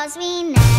cause we never